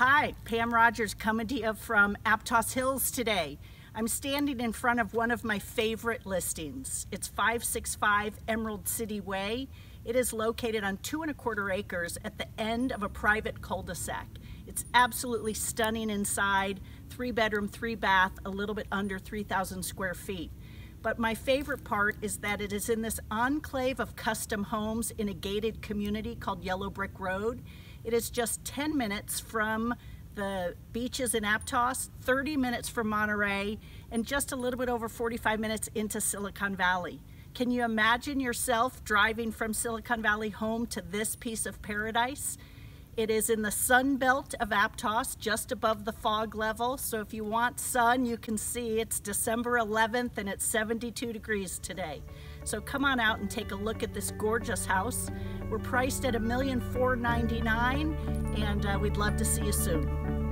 right, Pam Rodgers coming to you from Aptos Hills today. I'm standing in front of one of my favorite listings. It's 565 Emerald City Way. It is located on two and a quarter acres at the end of a private cul-de-sac. It's absolutely stunning inside, three bedroom, three bath, a little bit under 3,000 square feet. But my favorite part is that it is in this enclave of custom homes in a gated community called Yellow Brick Road. It is just 10 minutes from the beaches in Aptos, 30 minutes from Monterey, and just a little bit over 45 minutes into Silicon Valley. Can you imagine yourself driving from Silicon Valley home to this piece of paradise? It is in the sun belt of Aptos, just above the fog level. So if you want sun, you can see it's December 11th and it's 72 degrees today. So come on out and take a look at this gorgeous house. We're priced at $1,499,000 and uh, we'd love to see you soon.